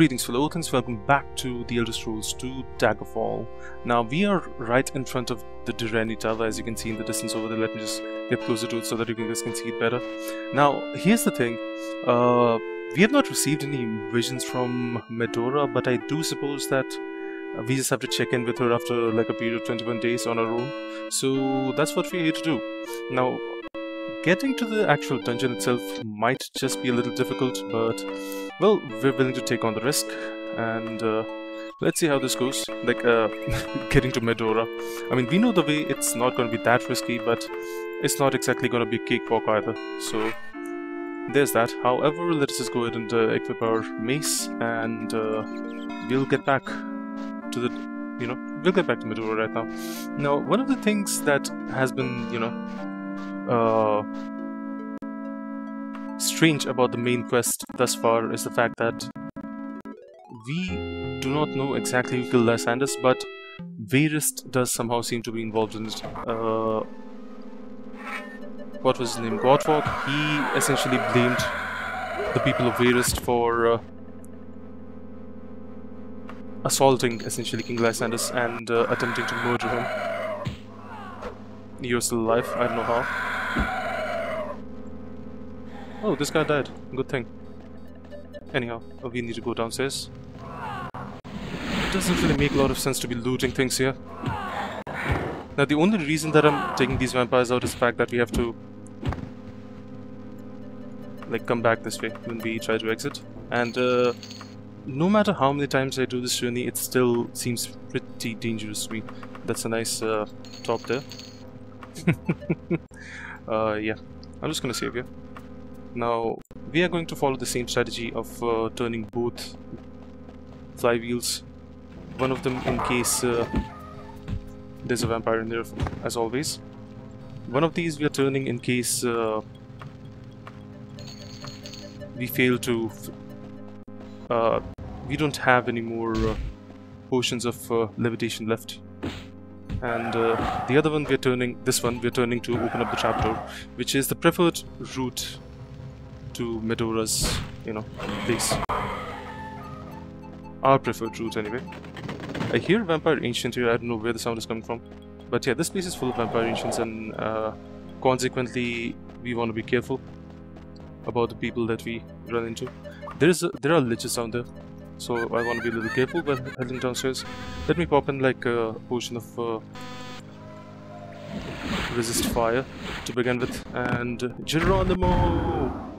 Greetings fellow Earthlings, welcome back to The Elder Scrolls 2 Daggerfall. Now we are right in front of the Direnni Tower as you can see in the distance over there. Let me just get closer to it so that you guys can see it better. Now here's the thing, uh, we have not received any visions from Medora but I do suppose that we just have to check in with her after like a period of 21 days on our own. So that's what we're here to do. Now getting to the actual dungeon itself might just be a little difficult but well, we're willing to take on the risk, and uh, let's see how this goes. Like, uh, getting to Medora. I mean, we know the way it's not going to be that risky, but it's not exactly going to be a cakewalk either. So, there's that. However, let's just go ahead and uh, equip our mace, and uh, we'll get back to the, you know, we'll get back to Medora right now. Now, one of the things that has been, you know, uh, strange about the main quest thus far is the fact that we do not know exactly who killed Lysandus, but Wayrest does somehow seem to be involved in it. Uh, what was his name? Gortwog. He essentially blamed the people of Wayrest for uh, assaulting essentially King Lysandus and uh, attempting to murder him. You're still alive. I don't know how. Oh, this guy died. Good thing. Anyhow, we need to go downstairs. It doesn't really make a lot of sense to be looting things here. Now, the only reason that I'm taking these vampires out is the fact that we have to like come back this way when we try to exit. And uh, no matter how many times I do this journey, it still seems pretty dangerous to me. That's a nice uh, top there. uh, yeah, I'm just gonna save you. Now, we are going to follow the same strategy of uh, turning both flywheels. One of them in case uh, there's a vampire in there, as always. One of these we are turning in case uh, we fail to... Uh, we don't have any more uh, potions of uh, levitation left. And the other one we're turning, this one we're turning to open up the trapdoor, which is the preferred route to Medora's, you know, place. Our preferred route anyway. I hear Vampire Ancient here, I don't know where the sound is coming from. But yeah, this place is full of Vampire Ancients and uh, consequently we want to be careful about the people that we run into. There is a, there are liches down there, so I want to be a little careful when heading downstairs. Let me pop in like a potion of uh, resist fire to begin with, and Geronimo!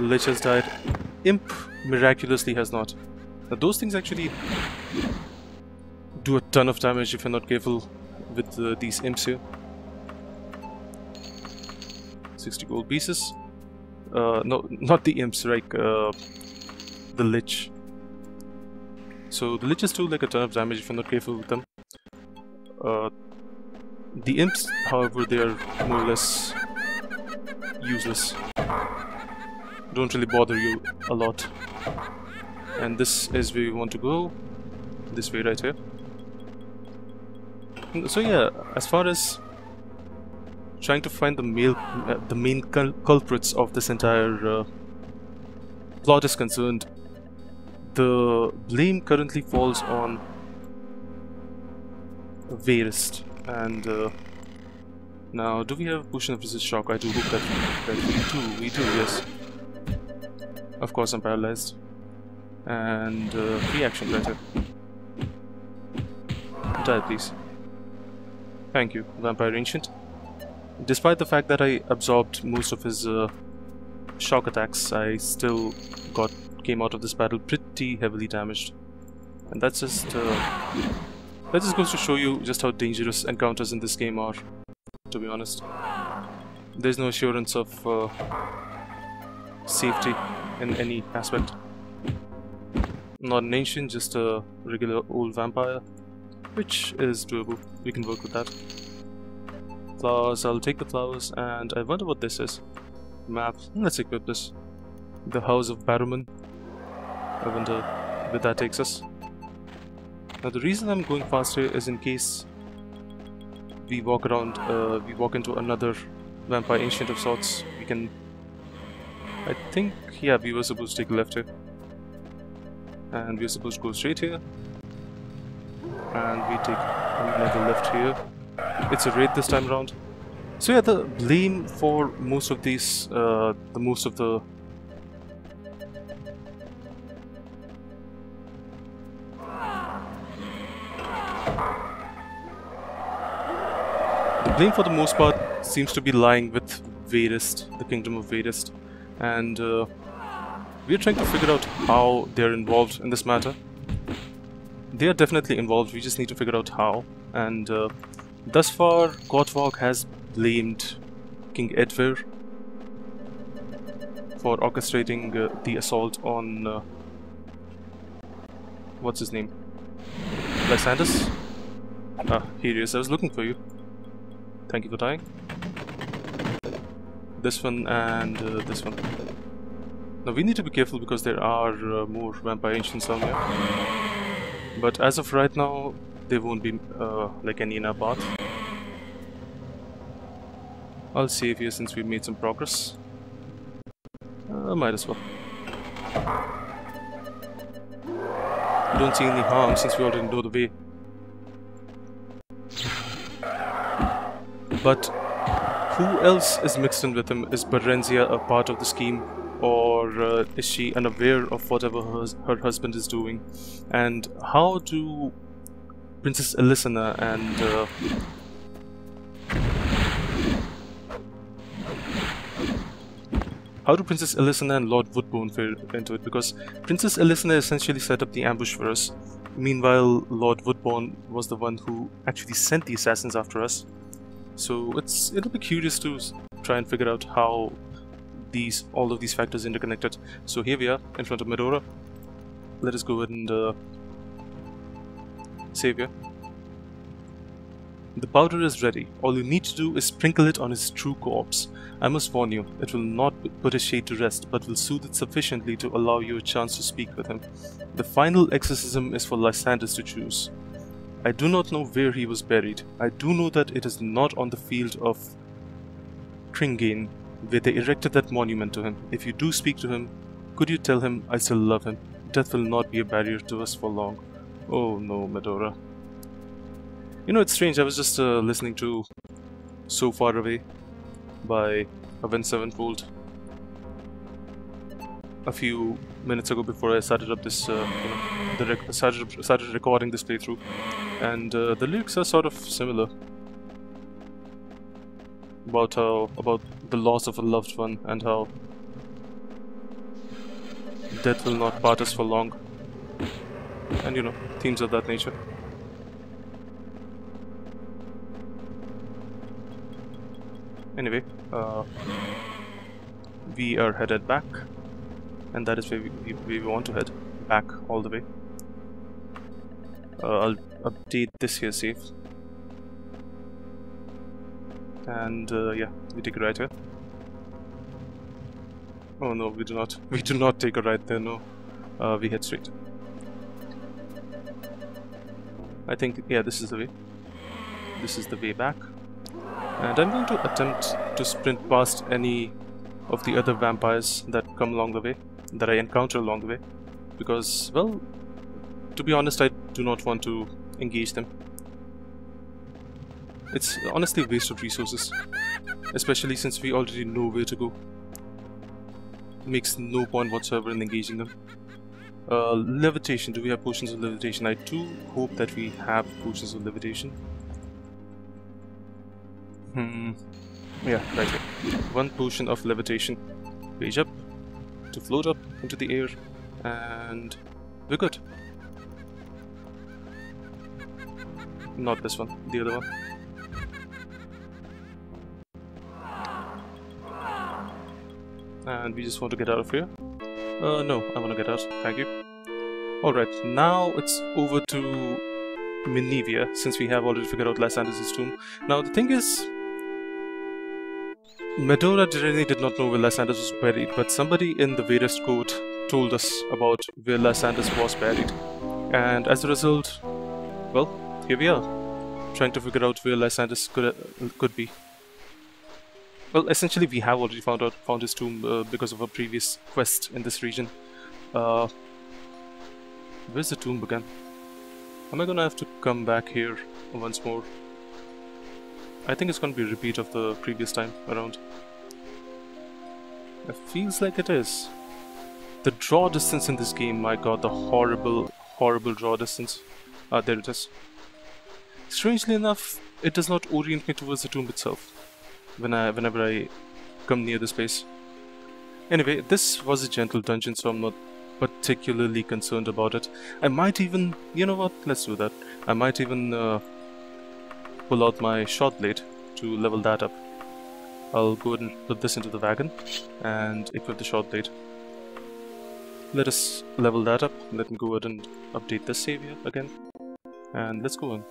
The Lich has died. Imp miraculously has not. Now those things actually do a ton of damage if you're not careful with uh, these imps here. 60 gold pieces. Uh, no, not the imps, like uh, the Lich. So the Liches do like a ton of damage if you're not careful with them. Uh, the imps, however, they are more or less useless don't really bother you a lot. And this is where you want to go. This way right here. So yeah as far as trying to find the male uh, the main cul culprits of this entire uh, plot is concerned the blame currently falls on Wayrest and uh, now do we have potion of resist shock? I do hope that we do. We do yes of course I'm paralyzed. And uh, free action letter. Die please. Thank you, Vampire Ancient. Despite the fact that I absorbed most of his uh, shock attacks, I still got came out of this battle pretty heavily damaged. And that's just uh, that just goes to show you just how dangerous encounters in this game are, to be honest. There's no assurance of uh, safety in any aspect. Not an ancient, just a regular old vampire, which is doable. We can work with that. Flowers, I'll take the flowers, and I wonder what this is. Map, let's equip this. The House of Barrowman. I wonder where that takes us. Now the reason I'm going faster is in case we walk around, uh, we walk into another vampire ancient of sorts, we can I think, yeah, we were supposed to take a left here. And we are supposed to go straight here. And we take another left here. It's a raid this time around. So yeah, the blame for most of these, uh, the most of the The blame for the most part seems to be lying with Wayrest, the kingdom of Wayrest, and uh, we're trying to figure out how they're involved in this matter. They are definitely involved, we just need to figure out how, and uh, thus far Gortwog has blamed King Eadwyre for orchestrating uh, the assault on uh, what's his name? Lysandus? Ah, here he is. I was looking for you. Thank you for dying. This one and uh, this one. Now we need to be careful because there are uh, more vampire ancients down here. But as of right now, there won't be uh, like any in our path. I'll save here since we've made some progress. Uh, might as well. Don't see any harm since we already know the way. But who else is mixed in with him? Is Barenziah a part of the scheme? Or uh, is she unaware of whatever her, her husband is doing? And how do Princess Elysana and uh, How do Princess Elysana and Lord Woodborne fit into it? Because Princess Elysana essentially set up the ambush for us. Meanwhile, Lord Woodborne was the one who actually sent the assassins after us. So it's it'll be curious to try and figure out how these all of these factors interconnected. So here we are in front of Medora. Let us go ahead and uh, save here. The powder is ready. All you need to do is sprinkle it on his true corpse. I must warn you, it will not put his shade to rest, but will soothe it sufficiently to allow you a chance to speak with him. The final exorcism is for Lysandus to choose. I do not know where he was buried. I do know that it is not on the field of Cryngaine, where they erected that monument to him. If you do speak to him, could you tell him I still love him? Death will not be a barrier to us for long. Oh no, Medora. You know, it's strange, I was just uh, listening to So Far Away by Avenged Sevenfold a few minutes ago before I started up this, uh, you know, rec started, started recording this playthrough, and uh, the lyrics are sort of similar. About how about the loss of a loved one and how death will not part us for long, and you know, themes of that nature. Anyway, uh, we are headed back, and that is where we, we want to head back all the way. Uh, I'll update this here save, and uh, yeah, we take a right here. Oh no, we do not. We do not take a right there. No, uh, we head straight. I think yeah, this is the way. This is the way back and I'm going to attempt to sprint past any of the other vampires that come along the way, that I encounter along the way, because, well, to be honest, I do not want to engage them. It's honestly a waste of resources, especially since we already know where to go. It makes no point whatsoever in engaging them. Uh, levitation, do we have potions of levitation? I do hope that we have potions of levitation. Hmm. Yeah, right here. One potion of levitation. Reach up to float up into the air, and we're good. Not this one, the other one. And we just want to get out of here. Uh, no, I want to get out. Thank you. Alright, now it's over to Menevia, since we have already figured out Lysandus's tomb. Now, the thing is, Medora Direnni did not know where Lysandus was buried, but somebody in the Wayrest court told us about where Lysandus was buried. And as a result, well, here we are, trying to figure out where Lysandus could, uh, could be. well, essentially we have already found out found his tomb uh, because of a previous quest in this region. Uh, where's the tomb again? Am I gonna have to come back here once more? I think it's gonna be a repeat of the previous time around. It feels like it is. The draw distance in this game, my god, the horrible, horrible draw distance. Ah, there it is. Strangely enough, it does not orient me towards the tomb itself when I, whenever I come near this place. Anyway, this was a gentle dungeon, so I'm not particularly concerned about it. I might even, you know what, let's do that. I might even uh, pull out my short blade to level that up. I'll go ahead and put this into the wagon and equip the short blade. Let us level that up. Let me go ahead and update this save here again. And let's go on.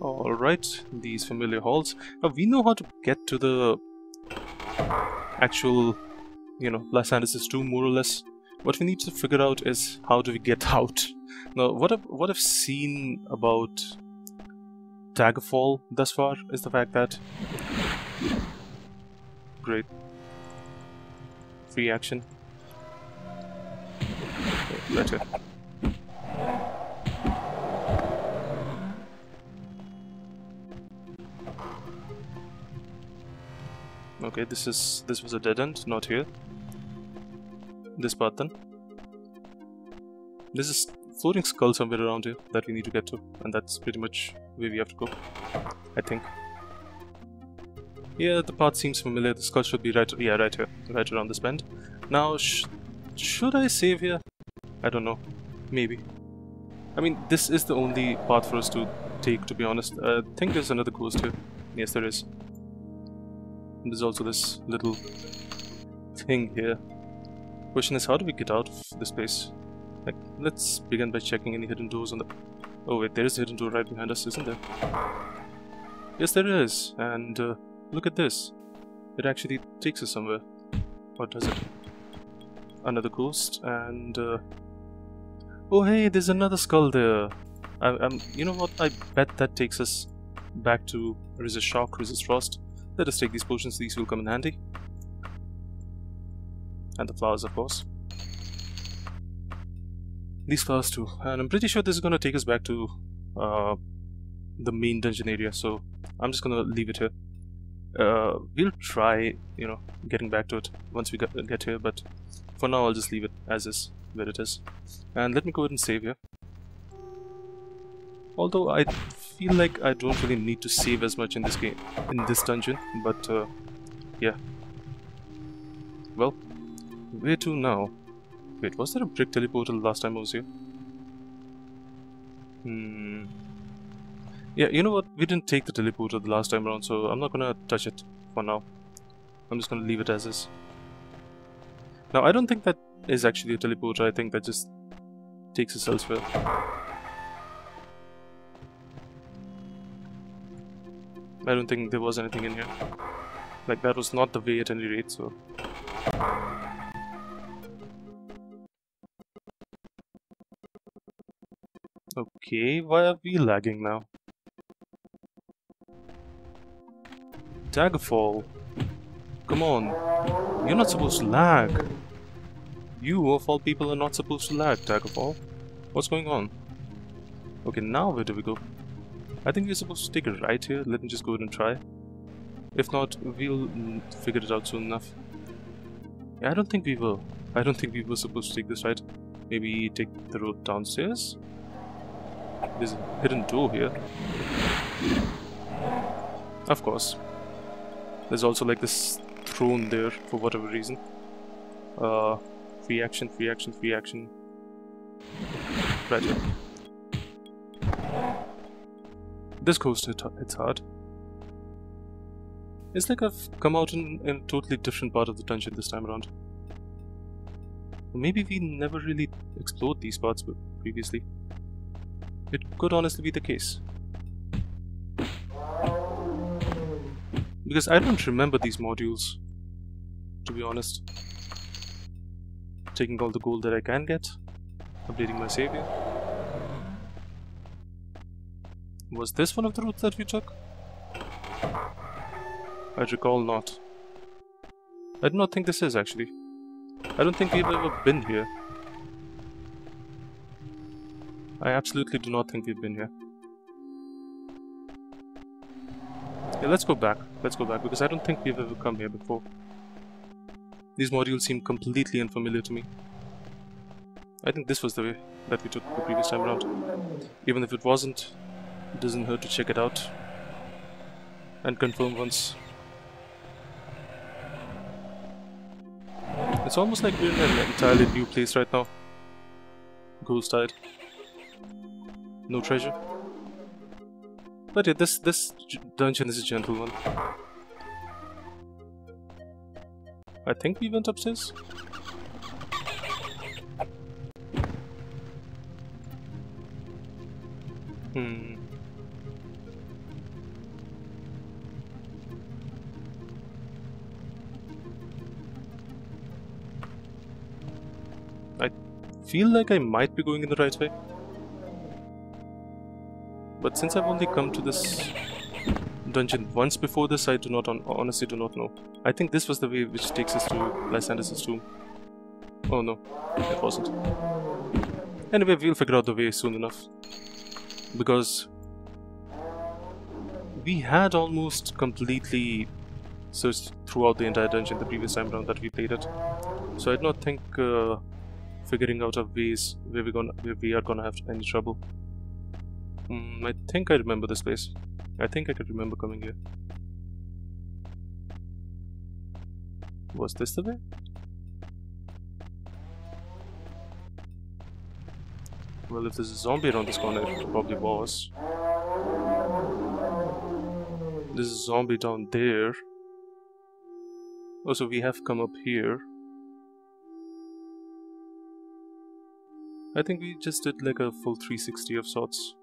Alright, these familiar halls. Now we know how to get to the actual, you know, Lysandus' tomb more or less. What we need to figure out is how do we get out. Now, what I've, what I've seen about Daggerfall thus far is the fact that Great. Free action. Better. Okay, this is this was a dead end, not here. This part then. This is floating skull somewhere around here that we need to get to, and that's pretty much where we have to go. I think. Yeah, the path seems familiar. The skull should be right, yeah, right here, right around this bend. Now, sh should I save here? I don't know. Maybe. I mean, this is the only path for us to take, to be honest. Uh, I think there's another coast here. Yes, there is. And there's also this little thing here. Question is, how do we get out of this place? Like, let's begin by checking any hidden doors on the... Oh wait, there is a hidden door right behind us, isn't there? Yes, there is. And uh, Look at this. It actually takes us somewhere. What does it? Another ghost and... Uh... Oh hey, there's another skull there. I, am you know what? I bet that takes us back to resist shock, resist frost. Let us take these potions, these will come in handy. And the flowers, of course. These flowers too. And I'm pretty sure this is to take us back to uh, the main dungeon area, so I'm just to leave it here. Uh, we'll try you know getting back to it once we get, get here. But for now I'll just leave it as is where it is. And let me go ahead and save here. Although I feel like I don't really need to save as much in this game in this dungeon. But uh, yeah. Well where to now wait was there a brick teleporter last time I was here hmm yeah, you know what? We didn't take the teleporter the last time around, so I'm not gonna touch it for now. I'm just gonna leave it as is. Now, I don't think that is actually a teleporter. I think that just takes us elsewhere. I don't think there was anything in here. Like, that was not the way at any rate, so... Okay, why are we lagging now? Daggerfall. Come on. You're not supposed to lag. You, of all people, are not supposed to lag, Daggerfall. What's going on? Okay, now where do we go? I think we're supposed to take a right here. Let me just go ahead and try. If not, we'll figure it out soon enough. Yeah, I don't think we were. I don't think we were supposed to take this right. Maybe take the road downstairs? There's a hidden door here. Of course. There's also like this throne there for whatever reason. Uh, free action, free action, free action. Right here. This coast hit, it's hard. It's like I've come out in, in a totally different part of the dungeon this time around. Maybe we never really explored these parts previously. It could honestly be the case. Because I don't remember these modules, to be honest. Taking all the gold that I can get, updating my savior. Was this one of the routes that we took? I recall not. I do not think this is actually. I don't think we've ever been here. I absolutely do not think we've been here. Yeah, let's go back. Let's go back because I don't think we've ever come here before. These modules seem completely unfamiliar to me. I think this was the way that we took the previous time around. Even if it wasn't, it doesn't hurt to check it out and confirm once. It's almost like we're in an entirely new place right now. Ghost died. No treasure. But yeah, this this dungeon is a gentle one. I think we went upstairs. Hmm. I feel like I might be going in the right way. But since I've only come to this dungeon once before this, I do not honestly do not know. I think this was the way which takes us to Lysandus's tomb. Oh no, it wasn't. Anyway, we'll figure out the way soon enough. Because we had almost completely searched throughout the entire dungeon the previous time around that we played it. So I do not think uh, figuring out a ways where we gonna where we are gonna have any trouble. Mm, I think I remember this place. I think I could remember coming here. Was this the way? Well, if there's a zombie around this corner, it probably was. There's a zombie down there. Oh, so we have come up here. I think we just did like a full 360 of sorts.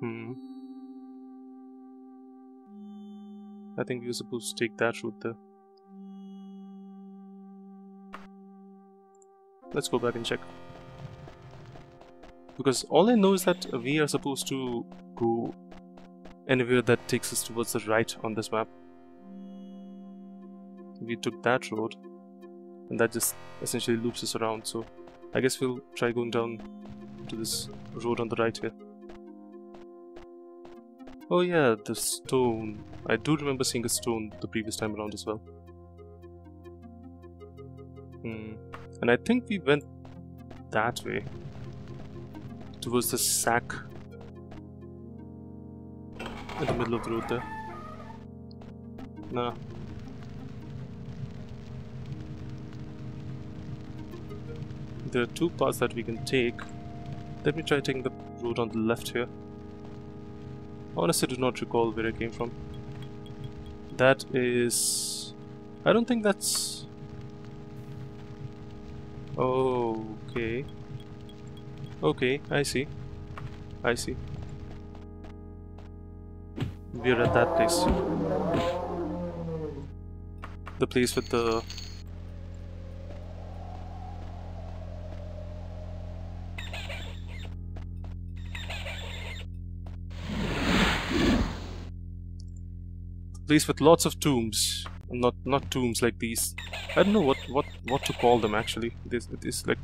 Hmm. I think we were supposed to take that route there. Let's go back and check. Because all I know is that we are supposed to go anywhere that takes us towards the right on this map. We took that road and that just essentially loops us around so I guess we'll try going down to this road on the right here. Oh yeah, the stone. I do remember seeing a stone the previous time around as well. Hmm. And I think we went that way. Towards the sack. In the middle of the road there. Nah. There are two paths that we can take. Let me try taking the road on the left here. Honestly, do not recall where I came from. That is... I don't think that's... Oh, okay. Okay, I see. I see. We're at that place. The place with the place with lots of tombs. Not not tombs like these. I don't know what what what to call them actually. This this like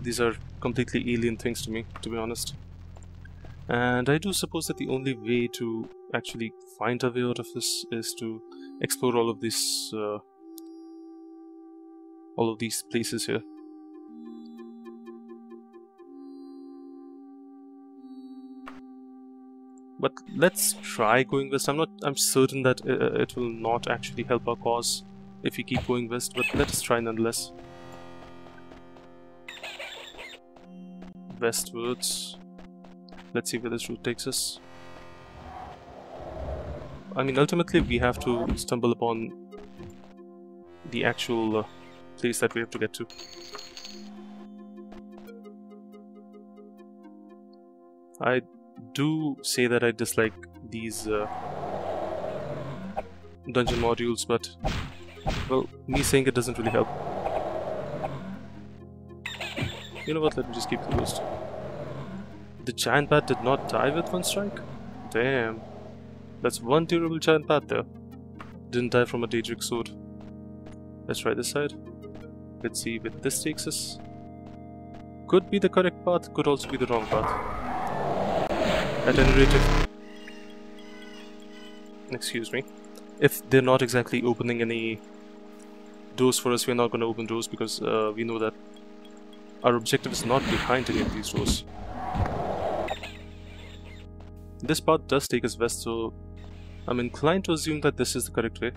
these are completely alien things to me, to be honest. And I do suppose that the only way to actually find a way out of this is to explore all of these uh, all of these places here. But let's try going west. I'm not. I'm certain that uh, uh, it will not actually help our cause if we keep going west. But let us try nonetheless. Westwards. Let's see where this route takes us. I mean, ultimately, we have to stumble upon the actual uh, place that we have to get to. I do say that I dislike these uh, dungeon modules, but well, me saying it doesn't really help. You know what, let me just keep the ghost. The giant bat did not die with one strike? Damn. That's one durable giant bat there. Didn't die from a Daedric sword. Let's try this side. Let's see what this takes us. Could be the correct path, could also be the wrong path. At any rate, if... Excuse me. If they're not exactly opening any doors for us, we're not going to open doors because uh, we know that our objective is not behind any of these doors. This path does take us west, so I'm inclined to assume that this is the correct way.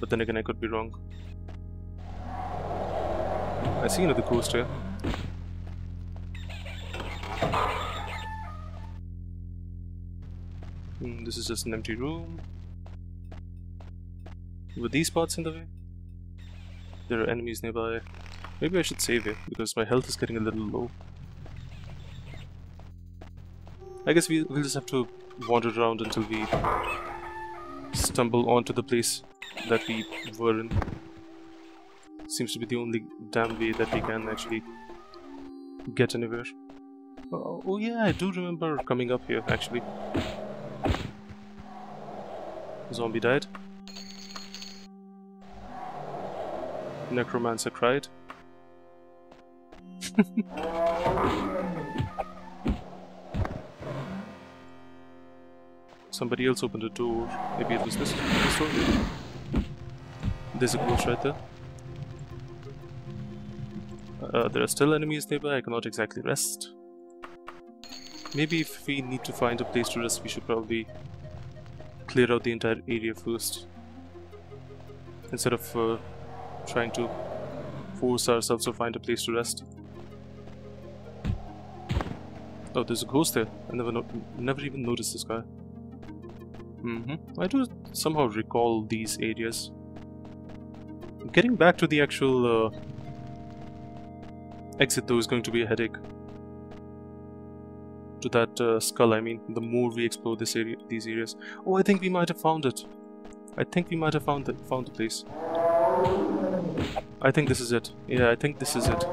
But then again, I could be wrong. I see another coast here. Hmm, this is just an empty room. Were these spots in the way? There are enemies nearby. Maybe I should save it, because my health is getting a little low. I guess we, we'll just have to wander around until we stumble onto the place that we were in. Seems to be the only damn way that we can actually get anywhere. Oh, oh yeah, I do remember coming up here, actually. Zombie died. Necromancer cried. Somebody else opened a door. Maybe it was this, this door? There's a ghost right there. Uh, there are still enemies nearby, I cannot exactly rest. Maybe if we need to find a place to rest, we should probably clear out the entire area first. Instead of uh, trying to force ourselves to find a place to rest. Oh, there's a ghost there. I never never even noticed this guy. Mm -hmm. I do somehow recall these areas. Getting back to the actual uh, exit though is going to be a headache. To that uh, skull, I mean, the more we explore this area, these areas. Oh, I think we might have found it. I think we might have found the, found the place. I think this is it. Yeah, I think this is it.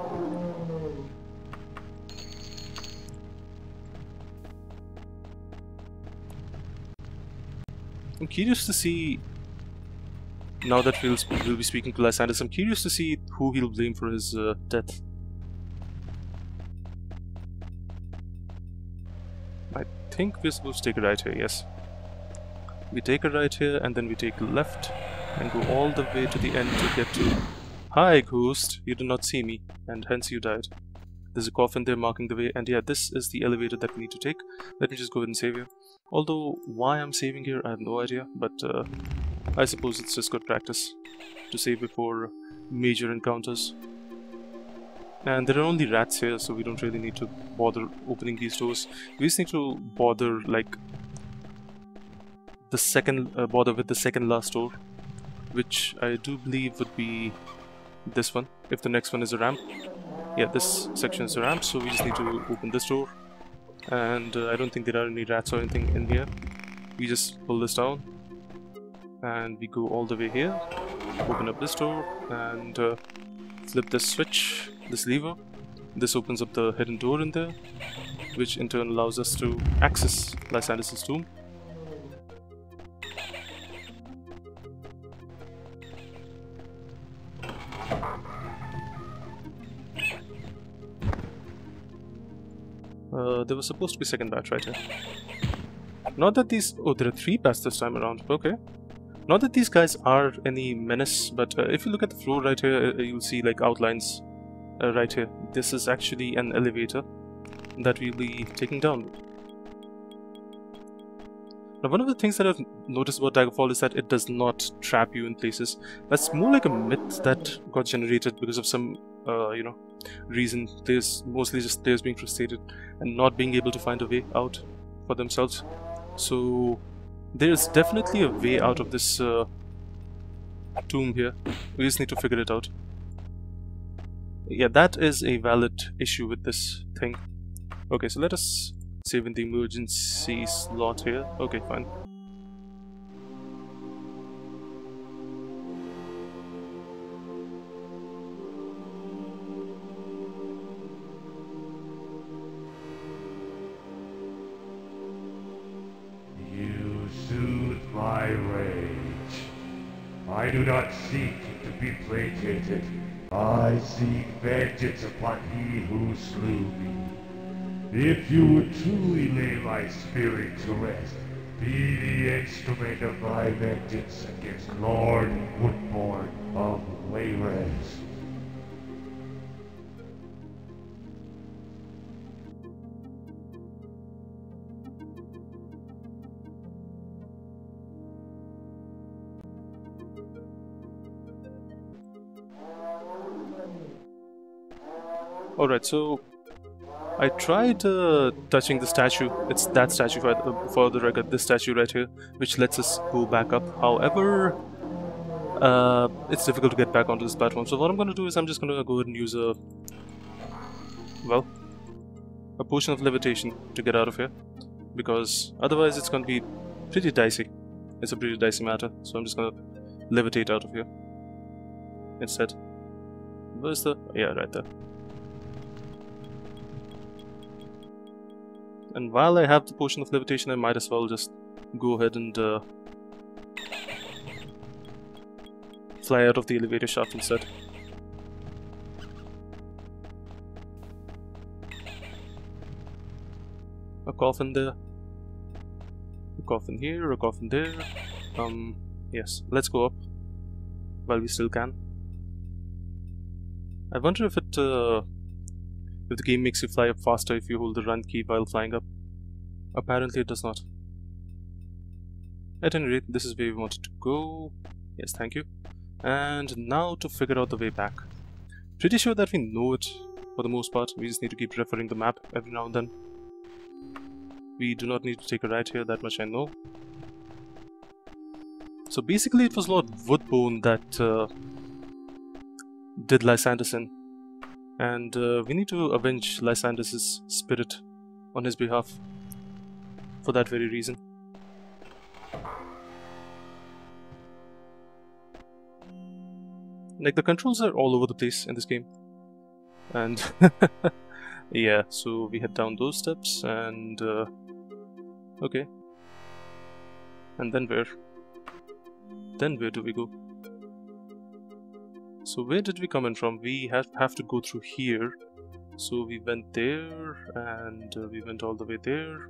I'm curious to see, now that we'll, we'll be speaking to Lysandus, I'm curious to see who he'll blame for his uh, death. Think we're supposed to take a right here, yes. We take a right here and then we take left and go all the way to the end to get to... Hi, ghost! You did not see me, and hence you died. There's a coffin there marking the way, and yeah, this is the elevator that we need to take. Let me just go ahead and save you. Although, why I'm saving here, I have no idea, but uh, I suppose it's just good practice to save before major encounters. And there are only rats here, so we don't really need to bother opening these doors. We just need to bother, like, the second, uh, bother with the second last door, which I do believe would be this one, if the next one is a ramp. Yeah, this section is a ramp, so we just need to open this door and uh, I don't think there are any rats or anything in here we just pull this down and we go all the way here open up this door and uh, flip this switch this lever this opens up the hidden door in there which in turn allows us to access Lysandus' tomb Uh, there was supposed to be second batch right here. Not that these... Oh, there are three bats this time around. Okay. Not that these guys are any menace, but uh, if you look at the floor right here, uh, you'll see like outlines uh, right here. This is actually an elevator that we'll be taking down. Now, one of the things that I've noticed about Daggerfall is that it does not trap you in places. That's more like a myth that got generated because of some, uh, you know, reason. There's mostly just players being frustrated and not being able to find a way out for themselves. So there's definitely a way out of this uh, tomb here. We just need to figure it out yeah, that is a valid issue with this thing. Okay, so let us save in the emergency slot here. Okay, fine. You soothe my rage. I do not seek to be placated. I seek vengeance upon he who slew me. If you would truly lay my spirit to rest, be the instrument of my vengeance against Lord Woodborne of Wayrest. Alright, so I tried uh, touching the statue. It's that statue for, for the record, this statue right here, which lets us go back up. However, uh, it's difficult to get back onto this platform. So what I'm going to do is I'm just going to go ahead and use a, well, a potion of levitation to get out of here. Because otherwise it's going to be pretty dicey. It's a pretty dicey matter. So I'm just going to levitate out of here instead. Where's the... yeah, right there. And while I have the potion of levitation, I might as well just go ahead and uh, fly out of the elevator shaft instead. A coffin there. A coffin here, a coffin there. Um, yes, let's go up while we still can. I wonder if it uh, if the game makes you fly up faster if you hold the run key while flying up. Apparently it does not. At any rate, this is where we wanted to go. Yes, thank you. And now to figure out the way back. Pretty sure that we know it for the most part. We just need to keep referring the map every now and then. We do not need to take a right here, that much I know. So basically it was Lord Woodborne that uh, did Lysandus in and uh, we need to avenge Lysandus's spirit on his behalf for that very reason. Like the controls are all over the place in this game. And yeah so we head down those steps and uh, okay. And then where? Then where do we go so where did we come in from? We have, have to go through here. So we went there and uh, we went all the way there.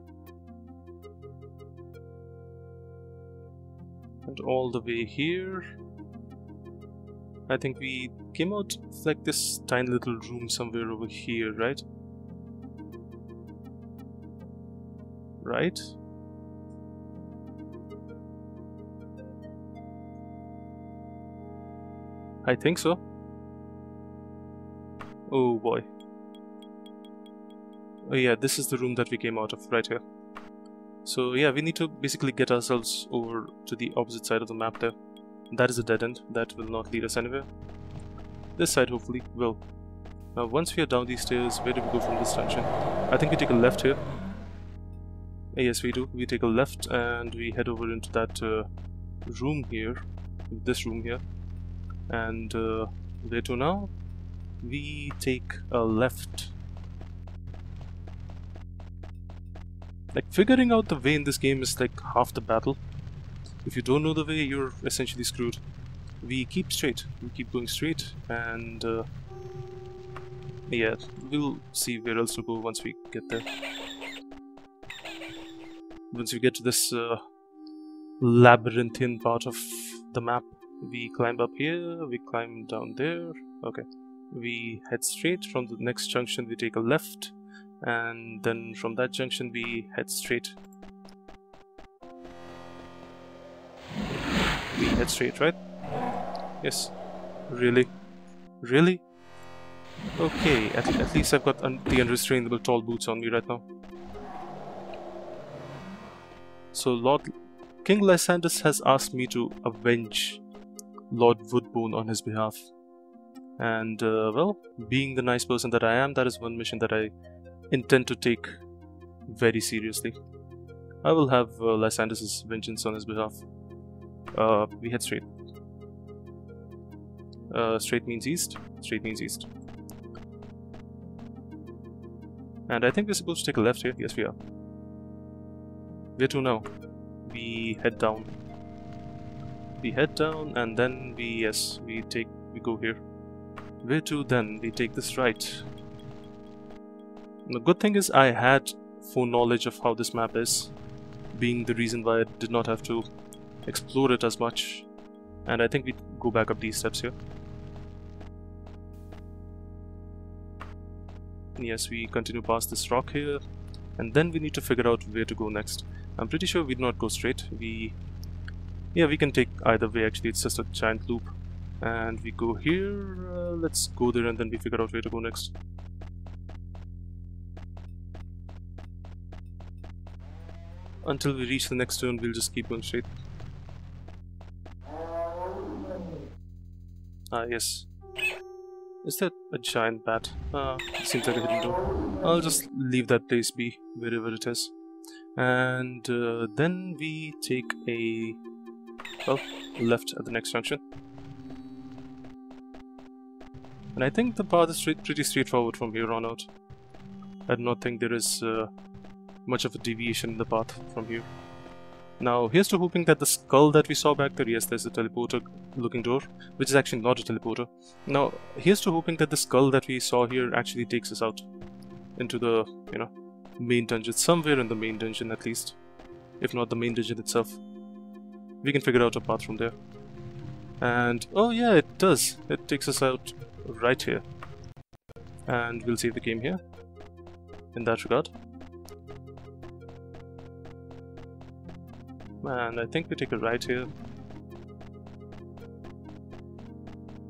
And all the way here. I think we came out like this tiny little room somewhere over here, right? Right? I think so. Oh boy. Oh yeah, this is the room that we came out of, right here. So yeah, we need to basically get ourselves over to the opposite side of the map there. That is a dead end, that will not lead us anywhere. This side hopefully will. Now once we are down these stairs, where do we go from this junction? I think we take a left here. Yes, we do. We take a left and we head over into that uh, room here, this room here and uh, to now? We take a left. Like figuring out the way in this game is like half the battle. If you don't know the way, you're essentially screwed. We keep straight. We keep going straight and uh, yeah, we'll see where else to go once we get there. Once we get to this uh, labyrinthian part of the map we climb up here we climb down there okay. We head straight from the next junction we take a left and then from that junction we head straight. We head straight right? Yes. Really? Really? Okay at, at least I've got un the unrestrainable tall boots on me right now. So Lord King Lysandus has asked me to avenge Lord Woodborne on his behalf. And, uh, well, being the nice person that I am, that is one mission that I intend to take very seriously. I will have uh, Lysandus' vengeance on his behalf. Uh, we head straight. Uh, straight means east. Straight means east. And I think we're supposed to take a left here. Yes, we are. Where to now? We head down we head down and then we yes we take we go here. Where to then? We take this right. The good thing is I had full knowledge of how this map is being the reason why I did not have to explore it as much. And I think we go back up these steps here. Yes we continue past this rock here. And then we need to figure out where to go next. I'm pretty sure we would not go straight. We yeah we can take either way actually it's just a giant loop and we go here uh, let's go there and then we figure out where to go next until we reach the next turn we'll just keep going straight ah yes is that a giant bat? Ah, it seems like a hidden door. I'll just leave that place be, wherever it is. And uh, then we take a, well, left at the next junction. And I think the path is pretty straightforward from here on out. I do not think there is uh, much of a deviation in the path from here. Now, here's to hoping that the skull that we saw back there, yes, there's a teleporter looking door, which is actually not a teleporter. Now, here's to hoping that the skull that we saw here actually takes us out into the, you know, main dungeon, somewhere in the main dungeon at least, if not the main dungeon itself. We can figure out a path from there. And, oh yeah, it does. It takes us out right here. And we'll save the game here, in that regard. and I think we take a right here.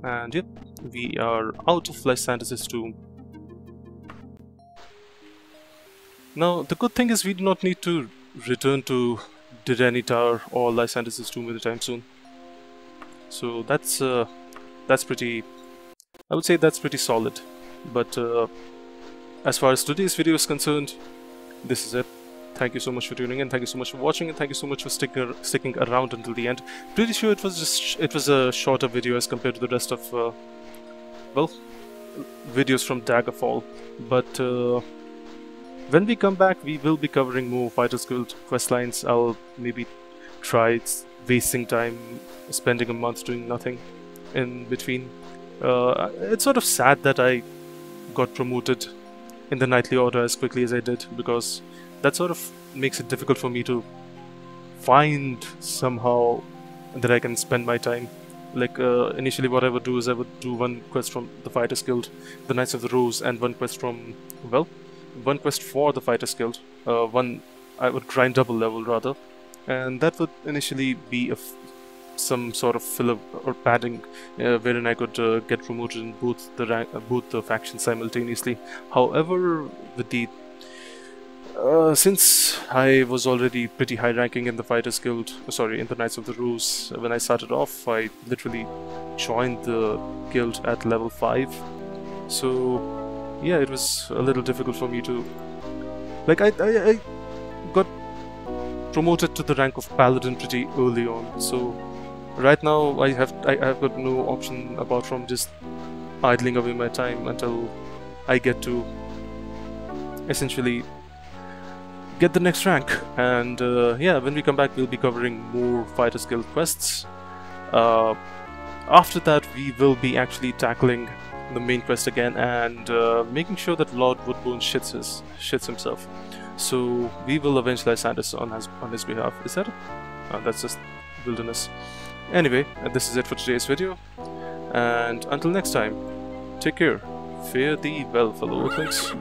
And yep, we are out of Lysandus' tomb. Now, the good thing is we do not need to return to Direnni Tower or Lysandus' tomb anytime soon. So that's uh, that's pretty... I would say that's pretty solid. But uh, as far as today's video is concerned, this is it thank you so much for tuning in thank you so much for watching and thank you so much for sticking sticking around until the end pretty sure it was just it was a shorter video as compared to the rest of uh, well videos from Daggerfall but uh, when we come back we will be covering more Fighters Guild questlines I'll maybe try wasting time spending a month doing nothing in between uh, it's sort of sad that I got promoted in the Knightly Order as quickly as I did because that sort of makes it difficult for me to find somehow that I can spend my time. Like uh, initially, what I would do is I would do one quest from the Fighters Guild, the Knights of the Rose, and one quest from well, one quest for the Fighters Guild. Uh, one I would grind double level rather, and that would initially be a some sort of filler or padding uh, wherein I could uh, get promoted in both the rank, uh, both the factions simultaneously. However, with the uh, since I was already pretty high ranking in the Fighters Guild, uh, sorry, in the Knights of the Rose, when I started off, I literally joined the guild at level 5. So, yeah, it was a little difficult for me to... Like, I, I, I got promoted to the rank of Paladin pretty early on, so right now I have I have got no option apart from just idling away my time until I get to essentially get the next rank. And uh, yeah, when we come back, we'll be covering more Fighters Guild quests. Uh, after that, we will be actually tackling the main quest again and uh, making sure that Lord Woodborne shits, his, shits himself. So we will avenge Lysandus on his, on his behalf. Is that? Oh, that's just wilderness. Anyway, this is it for today's video. And until next time, take care. Fare thee well, fellow Earthlings.